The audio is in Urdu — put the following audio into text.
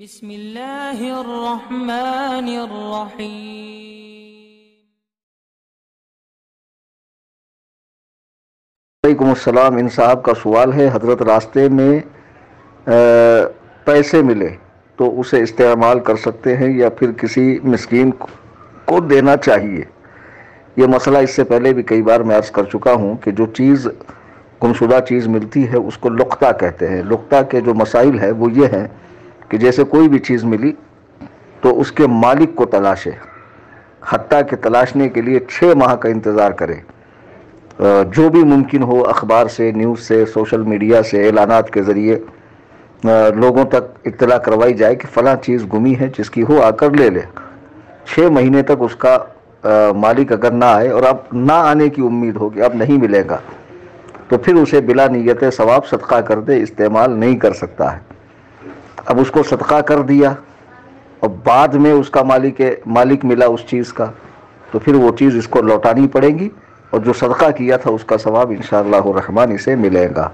بسم الله الرحمن الرحيم. وعلیکم السلام، ان صاحب کا سوال ہے، حضرت راستے میں پیسے ملے، تو اسے استعمال کر سکتے ہیں یا پھر کسی مسکین کو دینا چاہیے؟ یہ مسئلہ اس سے پہلے بھی کئی بار میں عرض کر چکا ہوں کہ جو چیز، گمشدہ چیز ملتی ہے، اس کو لقطہ کہتے ہیں۔ لقطہ کے جو مسائل ہے وہ یہ ہیں کہ جیسے کوئی بھی چیز ملی تو اس کے مالک کو تلاشے حتیٰ کہ تلاشنے کے لیے چھ ماہ کا انتظار کرے۔ جو بھی ممکن ہو اخبار سے، نیوز سے، سوشل میڈیا سے، اعلانات کے ذریعے لوگوں تک اطلاع کروائی جائے کہ فلاں چیز گمی ہے، جس کی ہو آ کر لے لے۔ چھ مہینے تک اس کا مالک اگر نہ آئے اور اب نہ آنے کی امید ہو کہ اب نہیں ملے گا، تو پھر اسے بلا نیت ثواب صدقہ کر دے، استعمال نہیں کر سکتا ہے۔ اب اس کو صدقہ کر دیا اور بعد میں اس کا مالک مالک ملا اس چیز کا، تو پھر وہ چیز اس کو لوٹانی پڑے گی اور جو صدقہ کیا تھا اس کا ثواب انشاءاللہ الرحمن اسے ملے گا۔